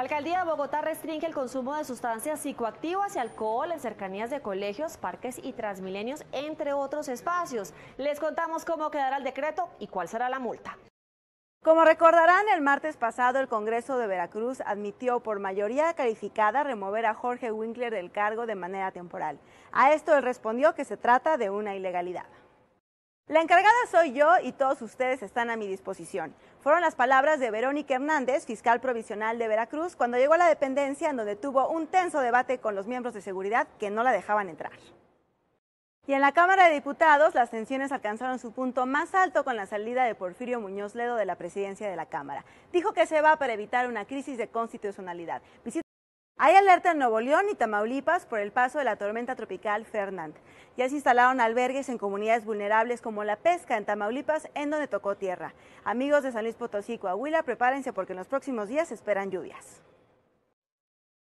alcaldía de Bogotá restringe el consumo de sustancias psicoactivas y alcohol en cercanías de colegios, parques y transmilenios, entre otros espacios. Les contamos cómo quedará el decreto y cuál será la multa. Como recordarán, el martes pasado el Congreso de Veracruz admitió por mayoría calificada remover a Jorge Winkler del cargo de manera temporal. A esto él respondió que se trata de una ilegalidad. La encargada soy yo y todos ustedes están a mi disposición. Fueron las palabras de Verónica Hernández, fiscal provisional de Veracruz, cuando llegó a la dependencia en donde tuvo un tenso debate con los miembros de seguridad que no la dejaban entrar. Y en la Cámara de Diputados, las tensiones alcanzaron su punto más alto con la salida de Porfirio Muñoz Ledo de la presidencia de la Cámara. Dijo que se va para evitar una crisis de constitucionalidad. Hay alerta en Nuevo León y Tamaulipas por el paso de la tormenta tropical Fernand. Ya se instalaron albergues en comunidades vulnerables como La Pesca en Tamaulipas, en donde tocó tierra. Amigos de San Luis Potosí, Coahuila, prepárense porque en los próximos días esperan lluvias.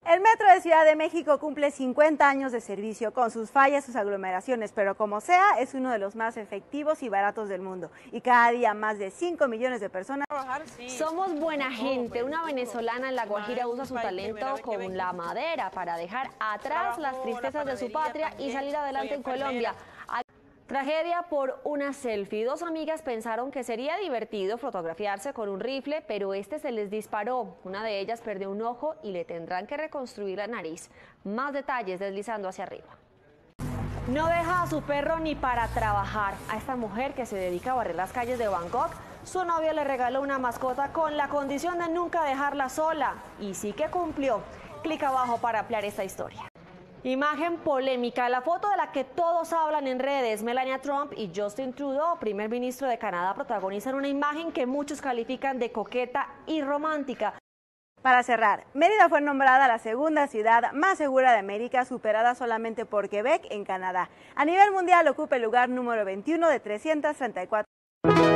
El Metro de Ciudad de México cumple 50 años de servicio con sus fallas, sus aglomeraciones, pero como sea, es uno de los más efectivos y baratos del mundo. Y cada día más de 5 millones de personas. Somos buena gente. Una venezolana en La Guajira usa su talento con la madera para dejar atrás las tristezas de su patria y salir adelante en Colombia. Tragedia por una selfie. Dos amigas pensaron que sería divertido fotografiarse con un rifle, pero este se les disparó. Una de ellas perdió un ojo y le tendrán que reconstruir la nariz. Más detalles deslizando hacia arriba. No deja a su perro ni para trabajar. A esta mujer que se dedica a barrer las calles de Bangkok, su novia le regaló una mascota con la condición de nunca dejarla sola. Y sí que cumplió. Clic abajo para ampliar esta historia. Imagen polémica, la foto de la que todos hablan en redes, Melania Trump y Justin Trudeau, primer ministro de Canadá, protagonizan una imagen que muchos califican de coqueta y romántica. Para cerrar, Mérida fue nombrada la segunda ciudad más segura de América, superada solamente por Quebec en Canadá. A nivel mundial ocupa el lugar número 21 de 334.